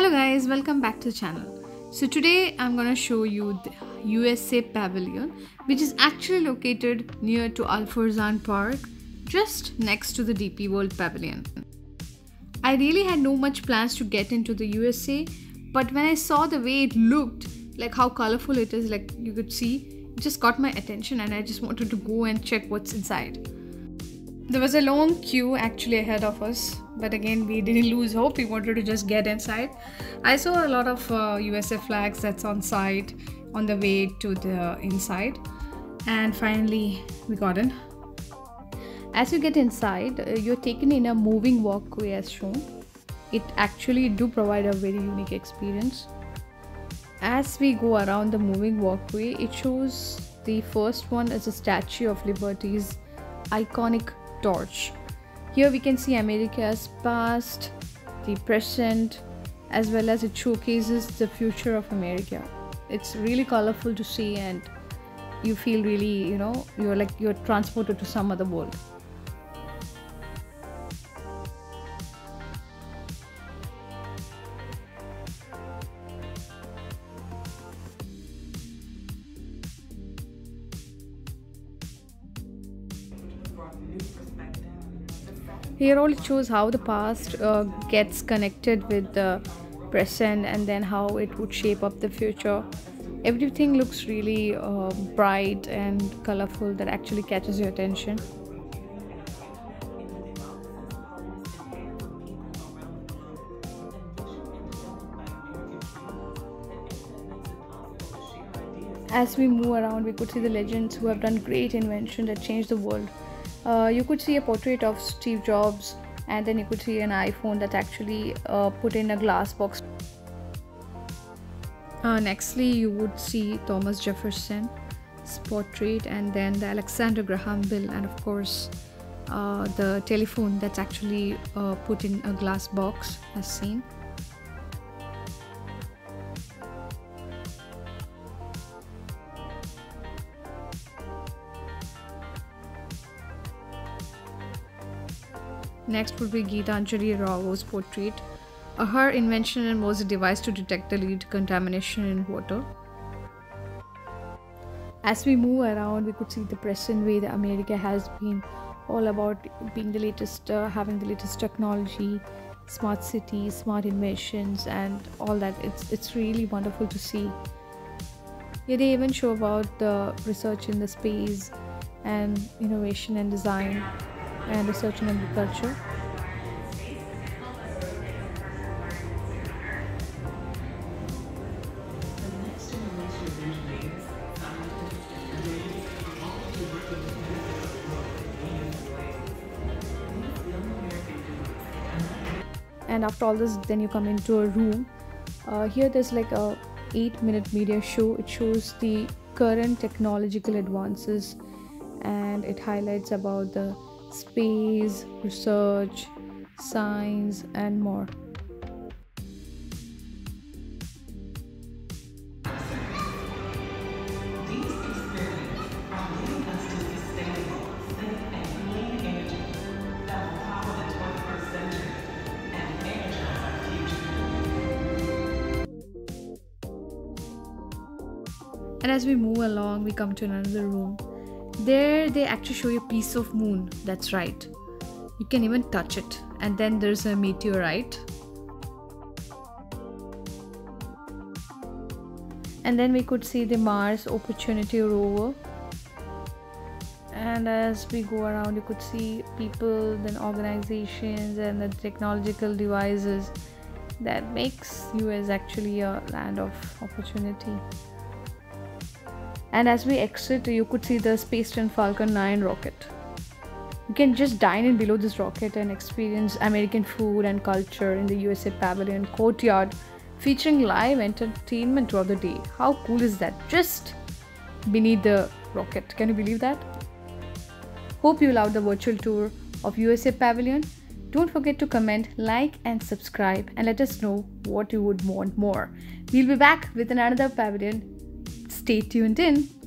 Hello guys, welcome back to the channel. So today I'm gonna show you the USA Pavilion which is actually located near to Al Forsan Park just next to the DP World Pavilion. I really had no much plans to get into the USA but when I saw the way it looked, like how colorful it is, like you could see, it just got my attention and I just wanted to go and check what's inside. There was a long queue actually ahead of us, but again, we didn't lose hope. We wanted to just get inside. I saw a lot of uh, USA flags that's on site on the way to the inside, and finally, we got in. As you get inside, uh, you're taken in a moving walkway as shown. It actually do provide a very unique experience. As we go around the moving walkway, it shows the first one is a Statue of Liberty's iconic torch. Here we can see America's past, the present, as well as it showcases the future of America. It's really colorful to see and you feel really, you know, you're like you're transported to some other world. Here all it shows how the past uh, gets connected with the present and then how it would shape up the future. Everything looks really uh, bright and colorful that actually catches your attention. As we move around, we could see the legends who have done great invention that changed the world. Uh, you could see a portrait of Steve Jobs, and then you could see an iPhone that's actually uh, put in a glass box. Uh, nextly, you would see Thomas Jefferson's portrait, and then the Alexander Graham Bell, and of course, uh, the telephone that's actually uh, put in a glass box, as seen. Next would be Geetanjali Rao's portrait. Uh, her invention was a device to detect the lead contamination in water. As we move around, we could see the present way that America has been all about being the latest, uh, having the latest technology, smart cities, smart inventions, and all that. It's it's really wonderful to see. Here they even show about the research in the space and innovation and design and research in agriculture. and after all this then you come into a room uh, here there's like a 8 minute media show it shows the current technological advances and it highlights about the space, research, science, and more. And as we move along, we come to another room there they actually show you a piece of moon. That's right. You can even touch it. And then there's a meteorite. And then we could see the mars opportunity rover. And as we go around you could see people then organizations and the technological devices that makes us actually a land of opportunity and as we exit you could see the SpaceX Falcon 9 rocket. You can just dine in below this rocket and experience American food and culture in the USA Pavilion courtyard featuring live entertainment throughout the day. How cool is that? Just beneath the rocket. Can you believe that? Hope you loved the virtual tour of USA Pavilion. Don't forget to comment, like, and subscribe, and let us know what you would want more. We'll be back with another pavilion Stay tuned in.